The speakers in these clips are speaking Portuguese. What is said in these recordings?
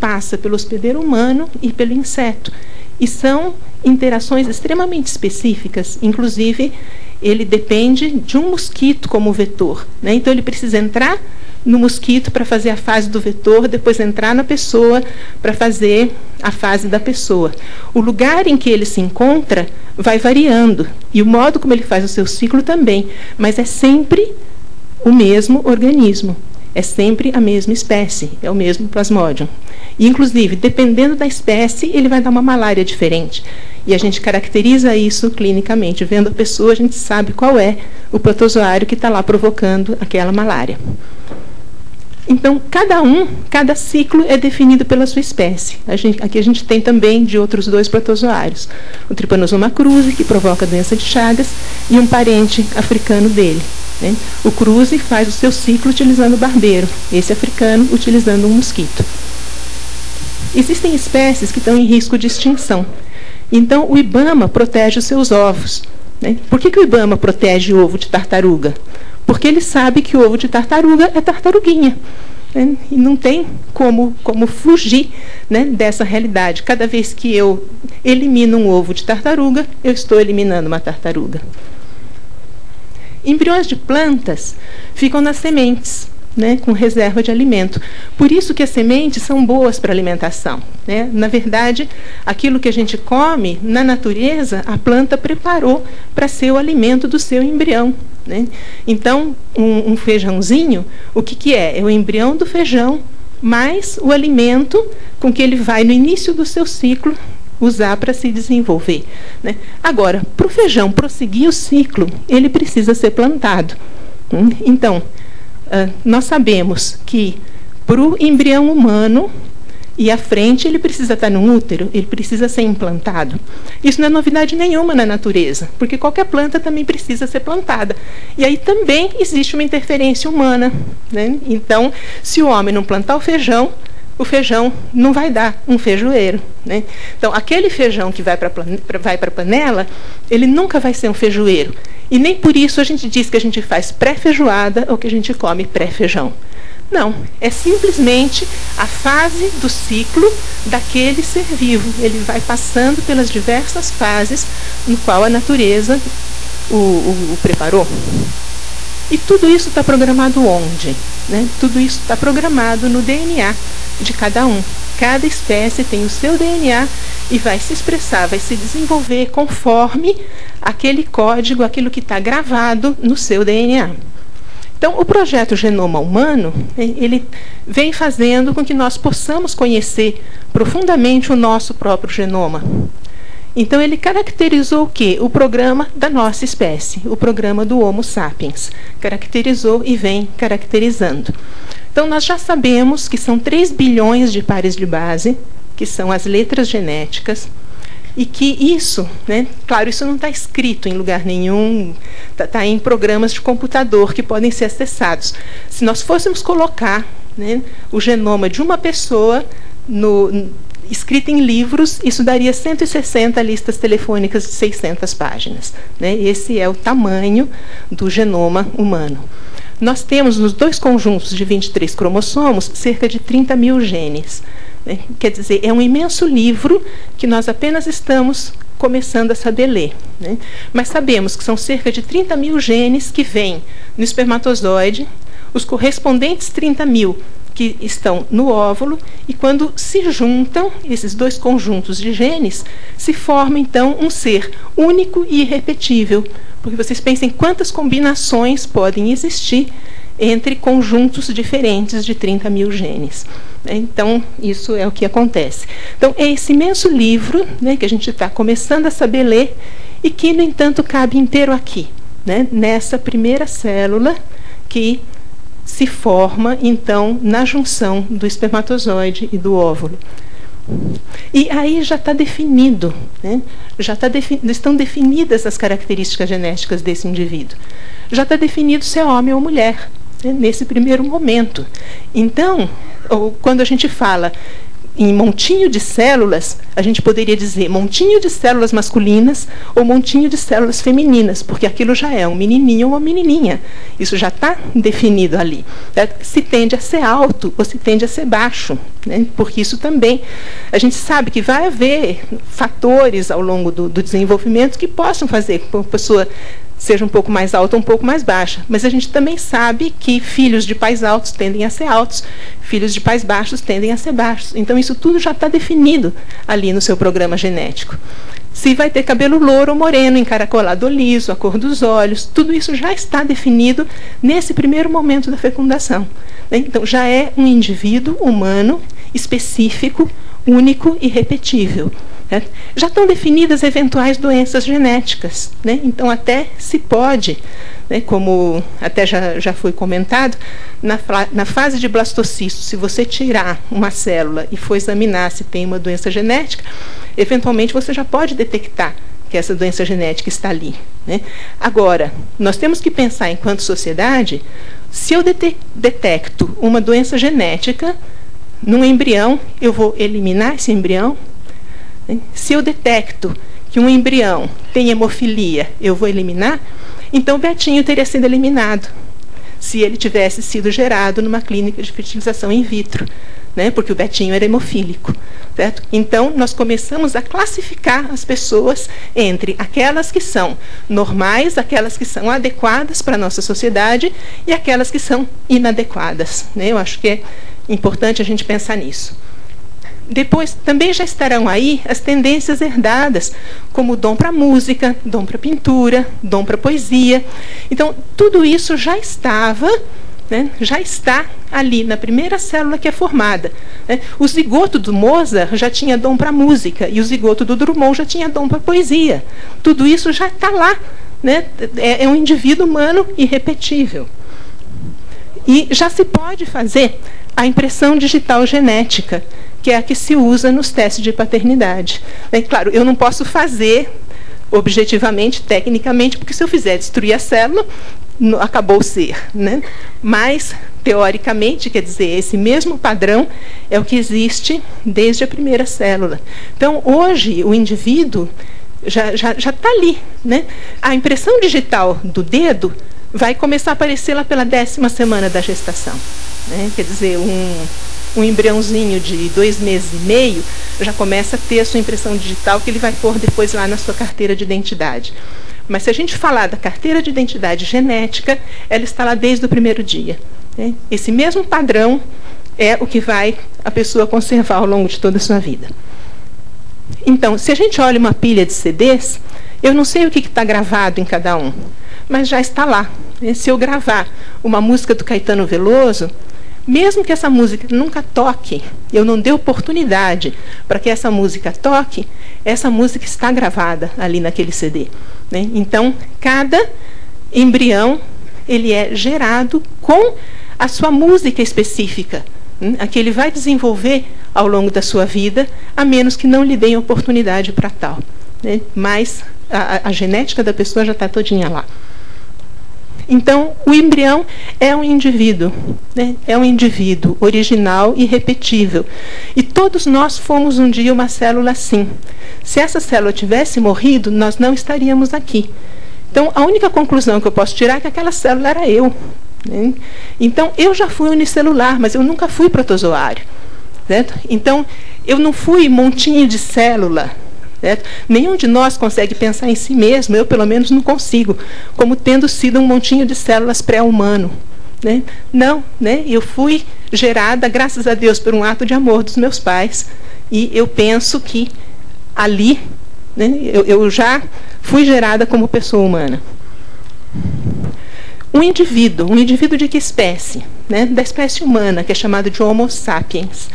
passa pelo hospedeiro humano e pelo inseto. E são interações extremamente específicas, inclusive ele depende de um mosquito como vetor. Né? Então ele precisa entrar no mosquito para fazer a fase do vetor, depois entrar na pessoa para fazer a fase da pessoa. O lugar em que ele se encontra vai variando e o modo como ele faz o seu ciclo também, mas é sempre o mesmo organismo, é sempre a mesma espécie, é o mesmo plasmodium. E, inclusive, dependendo da espécie, ele vai dar uma malária diferente. E a gente caracteriza isso clinicamente. Vendo a pessoa, a gente sabe qual é o protozoário que está lá provocando aquela malária. Então, cada um, cada ciclo é definido pela sua espécie. A gente, aqui a gente tem também de outros dois protozoários. O Trypanosoma cruzi, que provoca a doença de Chagas, e um parente africano dele. Né? O cruzi faz o seu ciclo utilizando o barbeiro, esse africano utilizando um mosquito. Existem espécies que estão em risco de extinção. Então, o IBAMA protege os seus ovos. Né? Por que, que o IBAMA protege o ovo de tartaruga? porque ele sabe que o ovo de tartaruga é tartaruguinha. Né? E não tem como, como fugir né, dessa realidade. Cada vez que eu elimino um ovo de tartaruga, eu estou eliminando uma tartaruga. Embriões de plantas ficam nas sementes né, com reserva de alimento. Por isso que as sementes são boas para alimentação. Né? Na verdade, aquilo que a gente come na natureza, a planta preparou para ser o alimento do seu embrião. Né? Então, um, um, feijãozinho, o que, que é? É o embrião do feijão mais o alimento com que ele vai, no início do seu ciclo, usar para se desenvolver. Né? Agora, para o feijão prosseguir o ciclo, ele precisa ser plantado. Hum? Então, uh, nós sabemos que para o embrião humano e à frente ele precisa estar no útero, ele precisa ser implantado. Isso não é novidade nenhuma na natureza, porque qualquer planta também precisa ser plantada. E aí também existe uma interferência humana. Né? Então, se o homem não plantar o feijão, o feijão não vai dar um feijoeiro. Né? Então, aquele feijão que vai para a panela, ele nunca vai ser um feijoeiro. E nem por isso a gente diz que a gente faz pré-feijoada ou que a gente come pré-feijão. Não, é simplesmente a fase do ciclo daquele ser vivo. Ele vai passando pelas diversas fases no qual a natureza o, o, o preparou. E tudo isso está programado onde? Né? Tudo isso está programado no DNA de cada um. Cada espécie tem o seu DNA e vai se expressar, vai se desenvolver conforme aquele código, aquilo que está gravado no seu DNA. Então, o projeto Genoma Humano, ele vem fazendo com que nós possamos conhecer profundamente o nosso próprio genoma. Então, ele caracterizou o quê? O programa da nossa espécie, o programa do Homo sapiens. Caracterizou e vem caracterizando. Então, nós já sabemos que são 3 bilhões de pares de base, que são as letras genéticas, e que isso, né, claro, isso não está escrito em lugar nenhum, está tá em programas de computador que podem ser acessados. Se nós fôssemos colocar né, o genoma de uma pessoa no, escrito em livros, isso daria 160 listas telefônicas de 600 páginas. Né? Esse é o tamanho do genoma humano. Nós temos nos dois conjuntos de 23 cromossomos cerca de 30 mil genes. Né? Quer dizer, é um imenso livro que nós apenas estamos começando a saber ler. Né? Mas sabemos que são cerca de 30 mil genes que vêm no espermatozoide, os correspondentes 30 mil que estão no óvulo, e quando se juntam esses dois conjuntos de genes, se forma então um ser único e irrepetível. Porque vocês pensem quantas combinações podem existir entre conjuntos diferentes de 30 mil genes. Então, isso é o que acontece. Então, é esse imenso livro né, que a gente está começando a saber ler e que, no entanto, cabe inteiro aqui, né, nessa primeira célula que se forma, então, na junção do espermatozoide e do óvulo. E aí já está definido, né? já tá defi estão definidas as características genéticas desse indivíduo. Já está definido se é homem ou mulher, né? nesse primeiro momento. Então, ou, quando a gente fala em montinho de células, a gente poderia dizer montinho de células masculinas ou montinho de células femininas, porque aquilo já é um menininho ou uma menininha. Isso já está definido ali. É, se tende a ser alto ou se tende a ser baixo, né? porque isso também a gente sabe que vai haver fatores ao longo do, do desenvolvimento que possam fazer com que a pessoa seja um pouco mais alta ou um pouco mais baixa. Mas a gente também sabe que filhos de pais altos tendem a ser altos, filhos de pais baixos tendem a ser baixos. Então, isso tudo já está definido ali no seu programa genético. Se vai ter cabelo louro ou moreno, encaracolado ou liso, a cor dos olhos, tudo isso já está definido nesse primeiro momento da fecundação. Né? Então, já é um indivíduo humano específico, único e repetível. Né? Já estão definidas eventuais doenças genéticas. Né? Então, até se pode, né, como até já, já foi comentado, na, na fase de blastocisto, se você tirar uma célula e for examinar se tem uma doença genética, eventualmente você já pode detectar que essa doença genética está ali. Né? Agora, nós temos que pensar, enquanto sociedade, se eu detecto uma doença genética num embrião, eu vou eliminar esse embrião se eu detecto que um embrião tem hemofilia, eu vou eliminar, então o Betinho teria sido eliminado se ele tivesse sido gerado numa clínica de fertilização in vitro, né? porque o Betinho era hemofílico. Certo? Então, nós começamos a classificar as pessoas entre aquelas que são normais, aquelas que são adequadas para a nossa sociedade e aquelas que são inadequadas. Né? Eu acho que é importante a gente pensar nisso. Depois também já estarão aí as tendências herdadas, como dom para música, dom para pintura, dom para poesia. Então, tudo isso já estava, né, já está ali na primeira célula que é formada. Né? O zigoto do Mozart já tinha dom para música e o zigoto do Drummond já tinha dom para poesia. Tudo isso já está lá. Né? É, é um indivíduo humano irrepetível. E já se pode fazer a impressão digital genética que é a que se usa nos testes de paternidade. É claro, eu não posso fazer objetivamente, tecnicamente, porque se eu fizer destruir a célula, acabou o ser. Né? Mas, teoricamente, quer dizer, esse mesmo padrão é o que existe desde a primeira célula. Então, hoje, o indivíduo já está tá ali. Né? A impressão digital do dedo vai começar a aparecer lá pela décima semana da gestação. Né? Quer dizer, um um embriãozinho de dois meses e meio já começa a ter a sua impressão digital que ele vai pôr depois lá na sua carteira de identidade. Mas se a gente falar da carteira de identidade genética, ela está lá desde o primeiro dia. Né? Esse mesmo padrão é o que vai a pessoa conservar ao longo de toda a sua vida. Então, se a gente olha uma pilha de CDs, eu não sei o que está gravado em cada um, mas já está lá. Se eu gravar uma música do Caetano Veloso, mesmo que essa música nunca toque, eu não dê oportunidade para que essa música toque, essa música está gravada ali naquele CD. Né? Então, cada embrião ele é gerado com a sua música específica, né? a que ele vai desenvolver ao longo da sua vida, a menos que não lhe deem oportunidade para tal. Né? Mas a, a genética da pessoa já está todinha lá. Então, o embrião é um indivíduo, né? é um indivíduo original e repetível. E todos nós fomos um dia uma célula assim. Se essa célula tivesse morrido, nós não estaríamos aqui. Então, a única conclusão que eu posso tirar é que aquela célula era eu. Né? Então, eu já fui unicelular, mas eu nunca fui protozoário. Certo? Então, eu não fui montinho de célula Certo? Nenhum de nós consegue pensar em si mesmo, eu pelo menos não consigo, como tendo sido um montinho de células pré-humano. Né? Não, né? eu fui gerada, graças a Deus, por um ato de amor dos meus pais, e eu penso que ali né, eu, eu já fui gerada como pessoa humana. Um indivíduo, um indivíduo de que espécie? Né? Da espécie humana, que é chamado de Homo sapiens.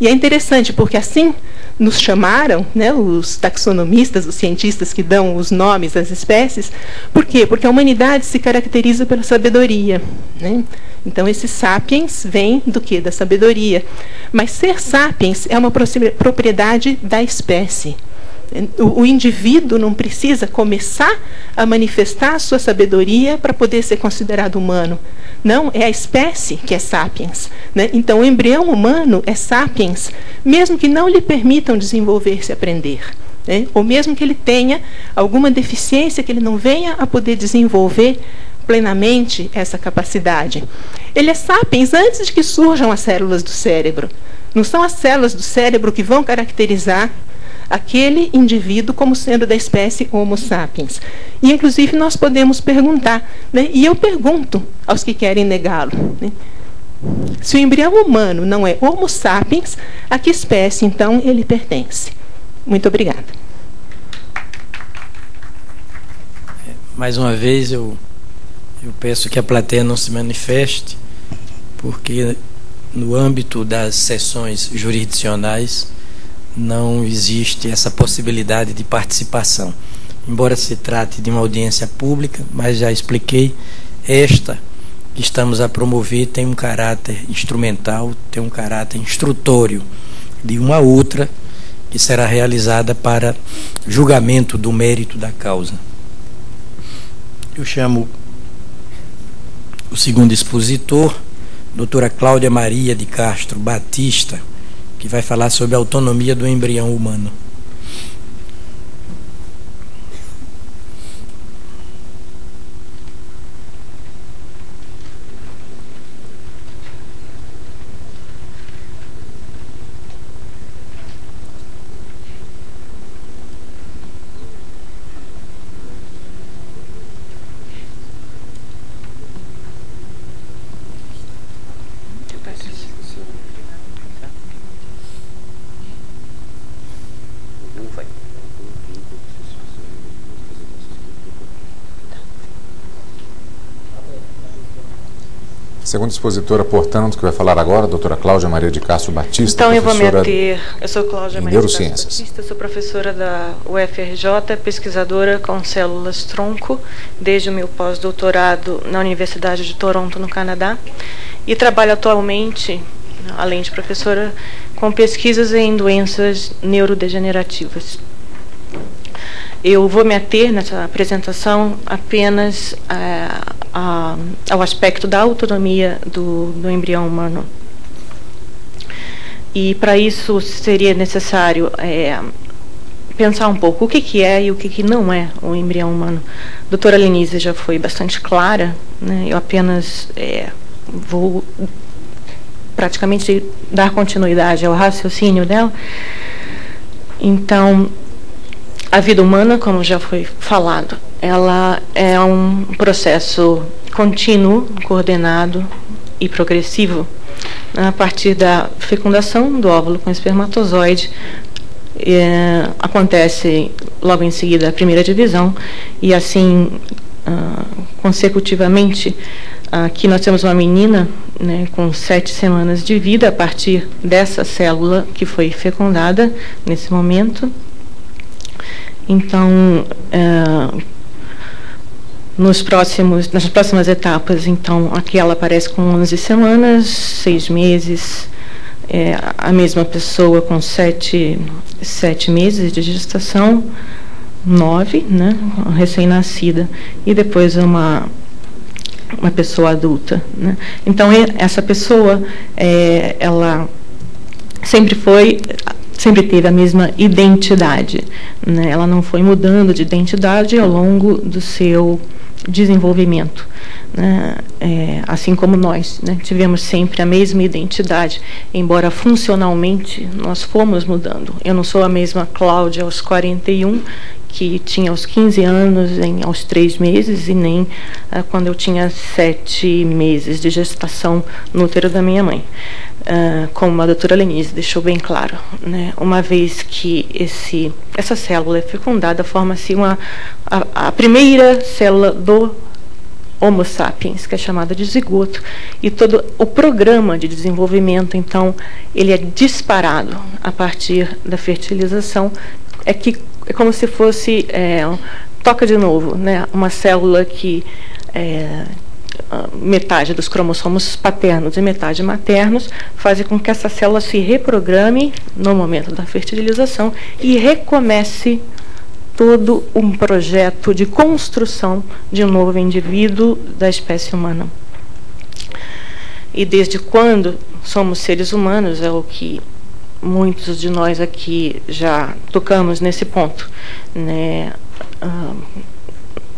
E é interessante porque assim nos chamaram, né, os taxonomistas, os cientistas que dão os nomes às espécies. Por quê? Porque a humanidade se caracteriza pela sabedoria. Né? Então, esse sapiens vem do que? Da sabedoria. Mas ser sapiens é uma propriedade da espécie. O, o indivíduo não precisa começar a manifestar a sua sabedoria para poder ser considerado humano. Não, é a espécie que é sapiens. Né? Então, o embrião humano é sapiens, mesmo que não lhe permitam desenvolver-se aprender. Né? Ou mesmo que ele tenha alguma deficiência que ele não venha a poder desenvolver plenamente essa capacidade. Ele é sapiens antes de que surjam as células do cérebro. Não são as células do cérebro que vão caracterizar aquele indivíduo como sendo da espécie Homo sapiens. E, inclusive, nós podemos perguntar, né? e eu pergunto aos que querem negá-lo. Né? Se o embrião humano não é Homo sapiens, a que espécie, então, ele pertence? Muito obrigada. Mais uma vez, eu, eu peço que a plateia não se manifeste, porque no âmbito das sessões jurisdicionais não existe essa possibilidade de participação. Embora se trate de uma audiência pública, mas já expliquei, esta que estamos a promover tem um caráter instrumental, tem um caráter instrutório de uma outra que será realizada para julgamento do mérito da causa. Eu chamo o segundo expositor, doutora Cláudia Maria de Castro Batista que vai falar sobre a autonomia do embrião humano. Segunda expositora, portanto, que vai falar agora, a doutora Cláudia Maria de Castro Batista. Então, eu vou me ater. Eu sou Cláudia Maria de Castro Batista, sou professora da UFRJ, pesquisadora com células tronco, desde o meu pós-doutorado na Universidade de Toronto, no Canadá, e trabalho atualmente, além de professora, com pesquisas em doenças neurodegenerativas. Eu vou me ater nessa apresentação apenas é, a, ao aspecto da autonomia do, do embrião humano. E para isso seria necessário é, pensar um pouco o que, que é e o que, que não é o embrião humano. A doutora Lenise já foi bastante clara, né? eu apenas é, vou praticamente dar continuidade ao raciocínio dela. Então, a vida humana, como já foi falado, ela é um processo contínuo, coordenado e progressivo. A partir da fecundação do óvulo com espermatozoide, é, acontece logo em seguida a primeira divisão e assim uh, consecutivamente aqui nós temos uma menina né, com sete semanas de vida a partir dessa célula que foi fecundada nesse momento então, é, nos próximos, nas próximas etapas, então, aqui ela aparece com 11 semanas, seis meses, é, a mesma pessoa com sete, sete meses de gestação, nove, né, recém-nascida, e depois uma uma pessoa adulta. Né? Então essa pessoa, é, ela sempre foi sempre teve a mesma identidade. Né? Ela não foi mudando de identidade ao longo do seu desenvolvimento. Né? É, assim como nós né? tivemos sempre a mesma identidade, embora funcionalmente nós fomos mudando. Eu não sou a mesma Cláudia aos 41 que tinha aos 15 anos, em, aos três meses, e nem ah, quando eu tinha sete meses de gestação no útero da minha mãe. Uh, como a doutora Lenise deixou bem claro, né? uma vez que esse, essa célula é fecundada, forma-se uma, a, a primeira célula do Homo sapiens, que é chamada de zigoto, e todo o programa de desenvolvimento, então, ele é disparado a partir da fertilização, é que é como se fosse é, toca de novo, né? Uma célula que é, metade dos cromossomos paternos e metade maternos, fazem com que essa célula se reprograme no momento da fertilização e recomece todo um projeto de construção de um novo indivíduo da espécie humana. e desde quando somos seres humanos, é o que muitos de nós aqui já tocamos nesse ponto. Né? Ah,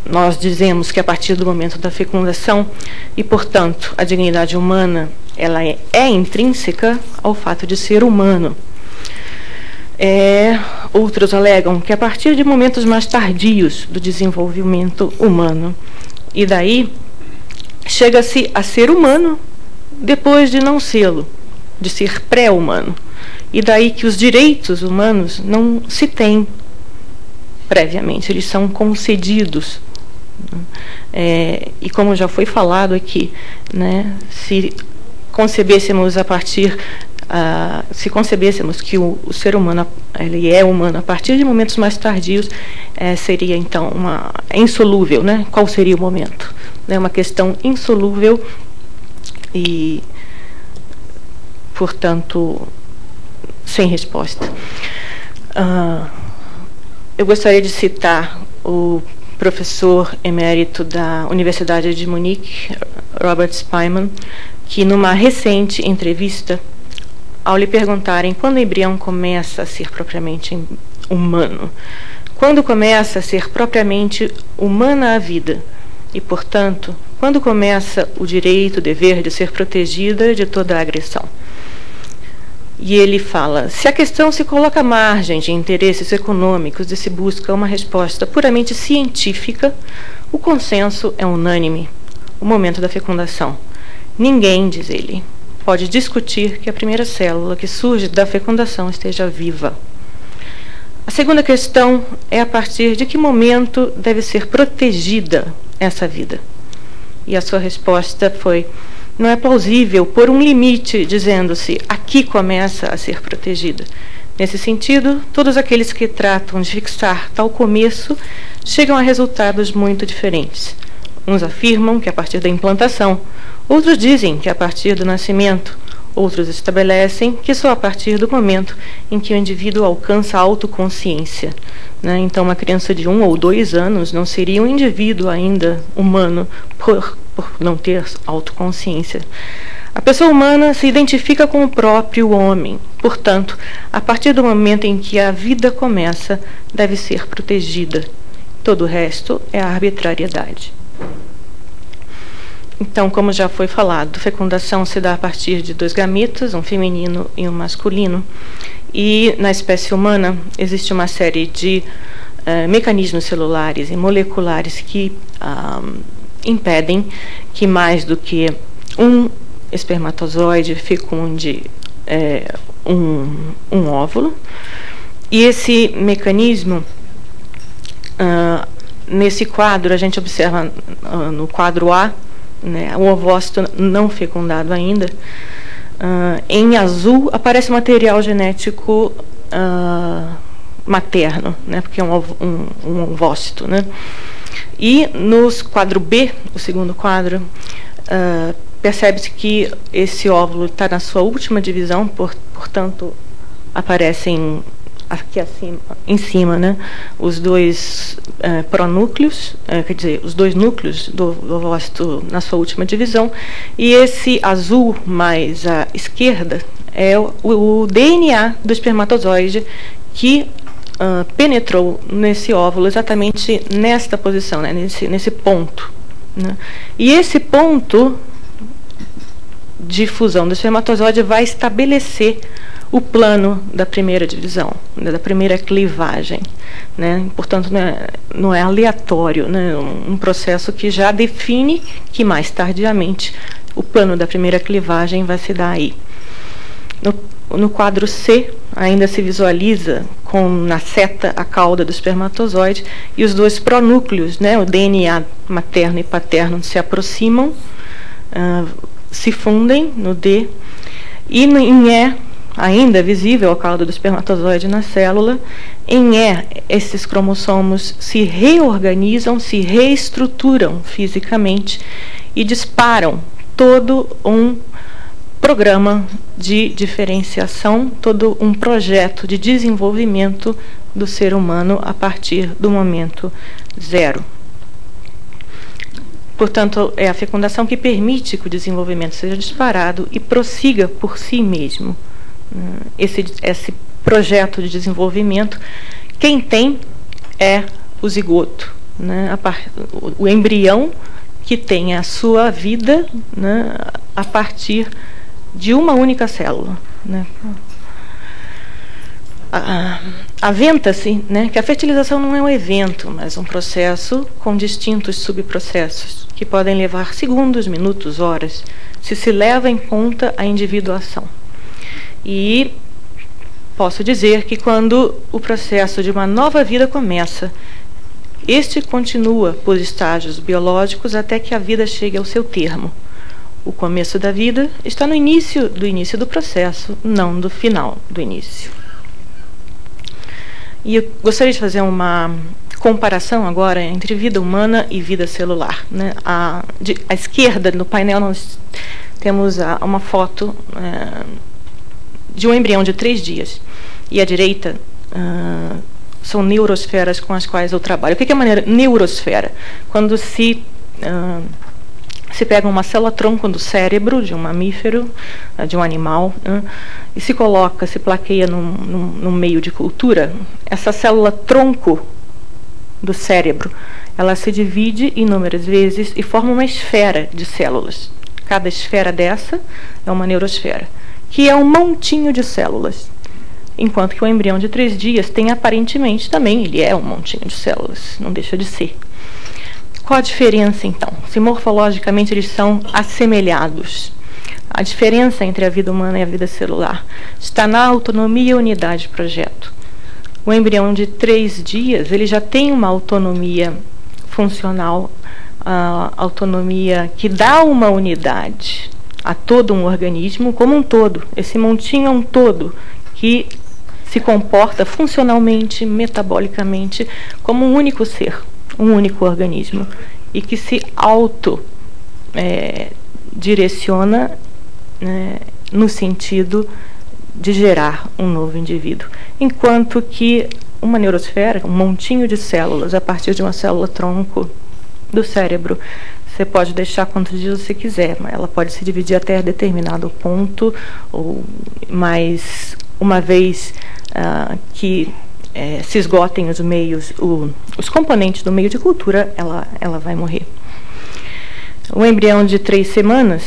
nós dizemos que a partir do momento da fecundação e, portanto, a dignidade humana ela é, é intrínseca ao fato de ser humano. É, outros alegam que a partir de momentos mais tardios do desenvolvimento humano, e daí chega-se a ser humano depois de não sê-lo, de ser pré-humano. E daí que os direitos humanos não se têm previamente, eles são concedidos. É, e como já foi falado aqui, né, se concebêssemos a partir se concebêssemos que o, o, ser humano ele é humano a partir de momentos mais tardios, eh, seria então uma é insolúvel, né? Qual seria o momento? É né? uma questão insolúvel e, portanto, sem resposta. Uh, eu gostaria de citar o professor emérito da Universidade de Munique, Robert Spyman, que numa recente entrevista ao lhe perguntarem quando o embrião começa a ser propriamente humano, quando começa a ser propriamente humana a vida, e, portanto, quando começa o direito, o dever de ser protegida de toda a agressão. E ele fala: se a questão se coloca à margem de interesses econômicos e se busca uma resposta puramente científica, o consenso é unânime. O momento da fecundação. Ninguém, diz ele, pode discutir que a primeira célula que surge da fecundação esteja viva. A segunda questão é a partir de que momento deve ser protegida essa vida. E a sua resposta foi: não é plausível pôr um limite dizendo-se aqui começa a ser protegida. Nesse sentido, todos aqueles que tratam de fixar tal começo chegam a resultados muito diferentes. Uns afirmam que a partir da implantação, Outros dizem que a partir do nascimento, outros estabelecem que só a partir do momento em que o indivíduo alcança a autoconsciência. Né? Então, uma criança de um ou dois anos não seria um indivíduo ainda humano por, por não ter autoconsciência. A pessoa humana se identifica com o próprio homem, portanto, a partir do momento em que a vida começa, deve ser protegida. Todo o resto é arbitrariedade. Então, como já foi falado, fecundação se dá a partir de dois gametas, um feminino e um masculino. E na espécie humana existe uma série de uh, mecanismos celulares e moleculares que uh, impedem que mais do que um espermatozoide fecunde é, um, um, óvulo. E esse mecanismo, uh, nesse quadro, a gente observa no quadro A, né, o ovócito não fecundado ainda. Uh, em azul aparece material genético materno, né, porque é um, um, um ovócito. Né? E no quadro B, o segundo quadro, uh, percebe-se que esse óvulo está na sua última divisão, por, portanto, aparecem aqui acima, em cima, né, os dois é, pronúcleos, é, quer dizer, os dois núcleos do, do ovócito na sua última divisão, e esse azul mais à esquerda é o, o DNA do espermatozoide que uh, penetrou nesse óvulo exatamente nesta posição, né, nesse, nesse ponto. Né. E esse ponto de fusão do espermatozoide vai estabelecer o plano da primeira divisão, né, da primeira clivagem. Né? Portanto, não é, não é aleatório, né? um processo que já define que mais tardiamente o plano da primeira clivagem vai se dar aí. No, no quadro C, ainda se visualiza com na seta a cauda do espermatozoide e os dois pronúcleos, né, o DNA materno e paterno, se aproximam, uh, se fundem no D, e em E ainda visível a cauda do espermatozoide na célula, em E, esses cromossomos se reorganizam, se reestruturam fisicamente e disparam todo um programa de diferenciação, todo um projeto de desenvolvimento do ser humano a partir do momento zero. Portanto, é a fecundação que permite que o desenvolvimento seja disparado e prossiga por si mesmo. Né? Esse, esse projeto de desenvolvimento, quem tem é o zigoto, né? o embrião que tem a sua vida né, a partir de uma única célula. Né? Aventa-se né, que a fertilização não é um evento, mas um processo com distintos subprocessos, que podem levar segundos, minutos, horas, se se leva em conta a individuação. E posso dizer que quando o processo de uma nova vida começa, este continua por estágios biológicos até que a vida chegue ao seu termo. O começo da vida está no início do início do processo, não do final do início. E eu gostaria de fazer uma comparação agora entre vida humana e vida celular. Né? À, de, à esquerda no painel nós temos a, uma foto é, de um embrião de três dias e à direita uh, são neurosferas com as quais eu trabalho. O que é uma neurosfera? Quando se uh, se pega uma célula-tronco do cérebro de um mamífero, eh, de um animal, né, e se coloca, se plaqueia num, num, num meio de cultura, essa célula-tronco do cérebro, ela se divide inúmeras vezes e forma uma esfera de células. Cada esfera dessa é uma neurosfera, que é um montinho de células. Enquanto que o embrião de três dias tem aparentemente também, ele é um montinho de células, não deixa de ser. Qual a diferença, então? Se morfologicamente eles são assemelhados. A diferença entre a vida humana e a vida celular está na autonomia e unidade de projeto. O embrião de três dias ele já tem uma autonomia funcional, autonomia que dá uma unidade a todo um organismo como um todo. Esse montinho é um todo que se comporta funcionalmente, metabolicamente, como um único ser um único organismo e que se auto é, direciona né, no sentido de gerar um novo indivíduo, enquanto que uma neurosfera, um montinho de células a partir de uma célula tronco do cérebro, você pode deixar quantos dias você quiser, mas ela pode se dividir até determinado ponto, ou mais uma vez uh, que é, se esgotem os meios, o, os componentes do meio de cultura, ela, ela vai morrer. O embrião de três semanas,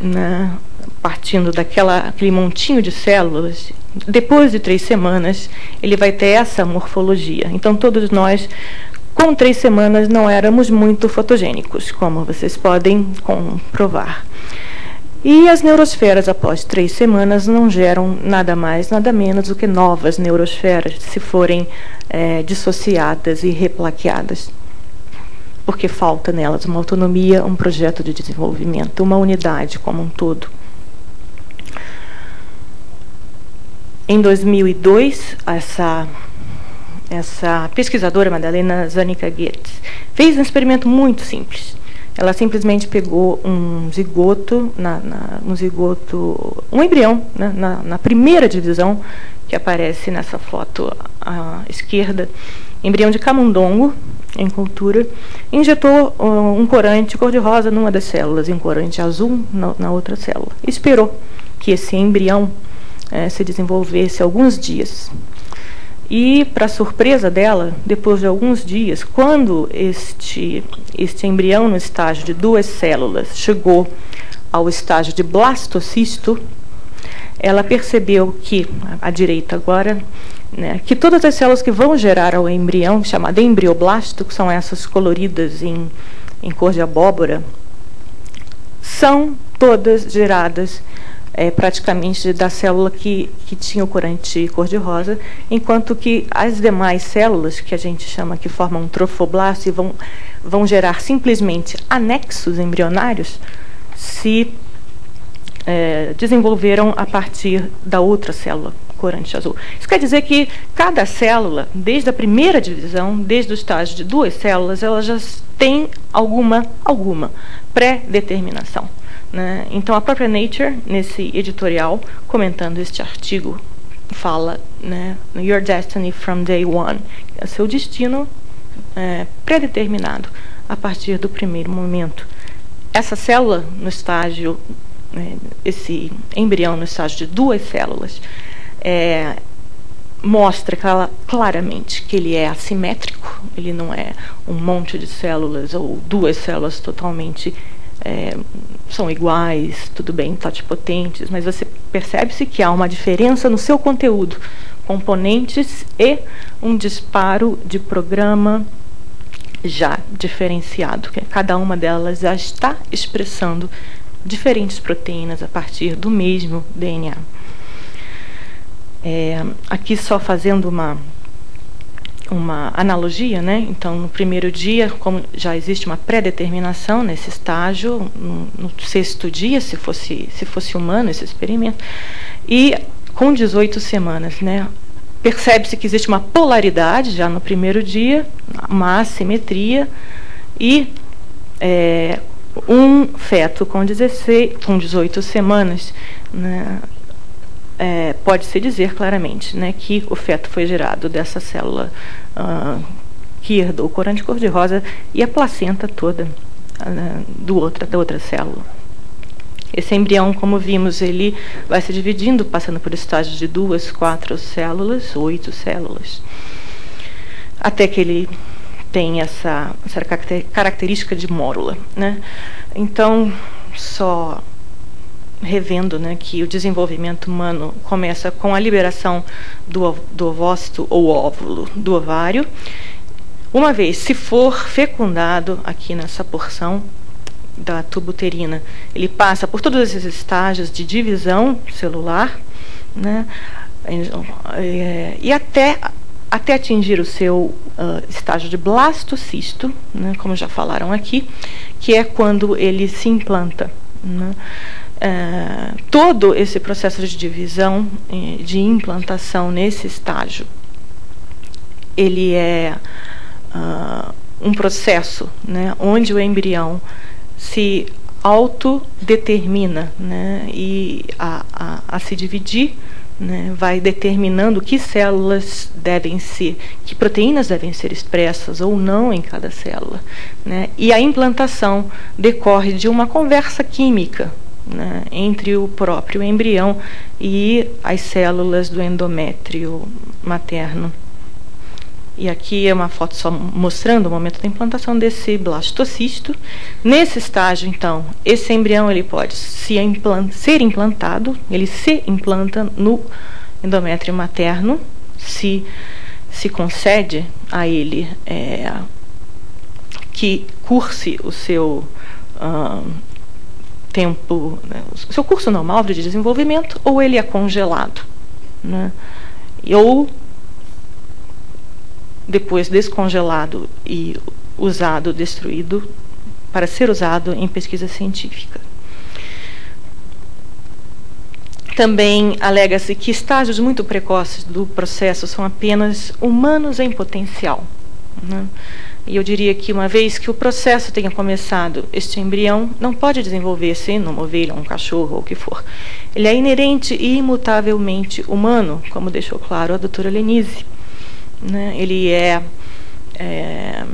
né, partindo daquela aquele montinho de células, depois de três semanas, ele vai ter essa morfologia. Então, todos nós, com três semanas, não éramos muito fotogênicos, como vocês podem comprovar. E as neurosferas, após três semanas, não geram nada mais, nada menos do que novas neurosferas, se forem é, dissociadas e replaqueadas. Porque falta nelas uma autonomia, um projeto de desenvolvimento, uma unidade como um todo. Em 2002, essa, essa pesquisadora, Madalena Zanika Goetz, fez um experimento muito simples ela simplesmente pegou um zigoto, na, na um zigoto, um embrião, né, na, na, primeira divisão, que aparece nessa foto à esquerda, embrião de camundongo, em cultura, injetou uh, um corante cor-de-rosa numa das células e um corante azul na, na outra célula. Esperou que esse embrião eh, se desenvolvesse alguns dias. E, para surpresa dela, depois de alguns dias, quando este, este embrião no estágio de duas células chegou ao estágio de blastocisto, ela percebeu que, à direita agora, né, que todas as células que vão gerar o embrião, chamado embrioblasto, que são essas coloridas em, em cor de abóbora, são todas geradas é, praticamente da célula que, que tinha o corante cor-de-rosa, enquanto que as demais células, que a gente chama que formam um trofoblasto e vão, vão gerar simplesmente anexos embrionários, se é, desenvolveram a partir da outra célula corante azul. Isso quer dizer que cada célula, desde a primeira divisão, desde o estágio de duas células, ela já tem alguma, alguma pré-determinação. Né? Então, a própria Nature, nesse editorial, comentando este artigo, fala: né, Your destiny from day one. É seu destino é, predeterminado a partir do primeiro momento. Essa célula no estágio, né, esse embrião no estágio de duas células, é, mostra claramente que ele é assimétrico, ele não é um monte de células ou duas células totalmente é, são iguais, tudo bem, totipotentes, mas você percebe-se que há uma diferença no seu conteúdo, componentes e um disparo de programa já diferenciado, que cada uma delas já está expressando diferentes proteínas a partir do mesmo DNA. É, aqui só fazendo uma uma analogia, né? Então, no primeiro dia, como já existe uma pré-determinação nesse estágio, no, sexto dia, se fosse se fosse humano esse experimento, e com 18 semanas, né? Percebe-se que existe uma polaridade já no primeiro dia, uma assimetria e é, um feto com 16, com 18 semanas, né? É, pode-se dizer claramente né, que o feto foi gerado dessa célula uh, que herdou corante cor-de-rosa e a placenta toda uh, do outra, da outra célula. Esse embrião, como vimos, ele vai se dividindo, passando por estágios de duas, quatro células, oito células, até que ele tem essa, essa característica de mórula. Né? Então, só revendo né, que o desenvolvimento humano começa com a liberação do, do ovócito ou óvulo do ovário. Uma vez, se for fecundado aqui nessa porção da tuba uterina, ele passa por todos esses estágios de divisão celular, né, é, e até até atingir o seu uh, estágio de blastocisto, né, como já falaram aqui, que é quando ele se implanta. Né. É, todo esse processo de divisão, de implantação nesse estágio, ele é uh, um processo né, onde o embrião se autodetermina né, e a, a, a se dividir né, vai determinando que células devem ser, que proteínas devem ser expressas ou não em cada célula. Né, e a implantação decorre de uma conversa química né, entre o próprio embrião e as células do endométrio materno. E aqui é uma foto só mostrando o momento da implantação desse blastocisto. Nesse estágio, então, esse embrião ele pode se ser implantado, ele se implanta no endométrio materno, se se concede a ele é, que curse o seu uh, tempo, né, o seu curso normal de desenvolvimento, ou ele é congelado. Né? Ou depois descongelado e usado, destruído, para ser usado em pesquisa científica. Também alega-se que estágios muito precoces do processo são apenas humanos em potencial. Né? E eu diria que uma vez que o processo tenha começado, este embrião não pode desenvolver-se numa ovelha, um cachorro ou o que for. Ele é inerente e imutavelmente humano, como deixou claro a doutora Lenise. Né? Ele é, é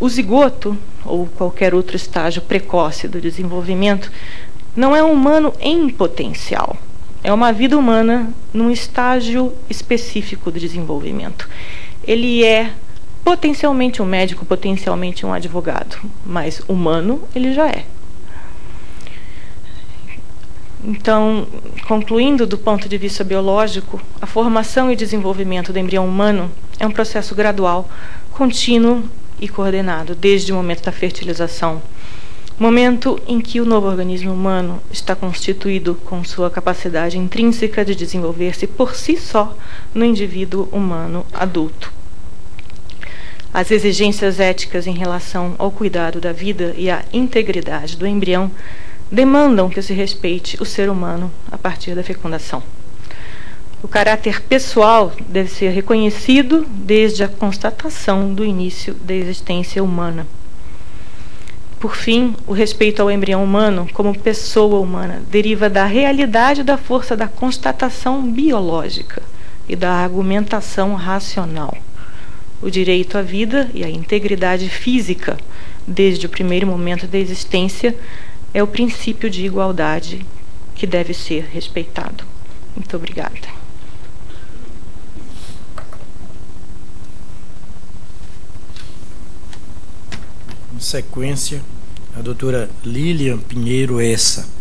o zigoto ou qualquer outro estágio precoce do desenvolvimento não é um humano em potencial. É uma vida humana num estágio específico de desenvolvimento. Ele é potencialmente um médico, potencialmente um advogado, mas humano ele já é. Então, concluindo do ponto de vista biológico, a formação e desenvolvimento do embrião humano é um processo gradual, contínuo e coordenado desde o momento da fertilização, momento em que o novo organismo humano está constituído com sua capacidade intrínseca de desenvolver-se por si só no indivíduo humano adulto. As exigências éticas em relação ao cuidado da vida e à integridade do embrião demandam que se respeite o ser humano a partir da fecundação. O caráter pessoal deve ser reconhecido desde a constatação do início da existência humana. Por fim, o respeito ao embrião humano como pessoa humana deriva da realidade da força da constatação biológica e da argumentação racional O direito à vida e à integridade física, desde o primeiro momento da existência, é o princípio de igualdade que deve ser respeitado. Muito obrigada. Em sequência, a doutora Lilian Pinheiro Essa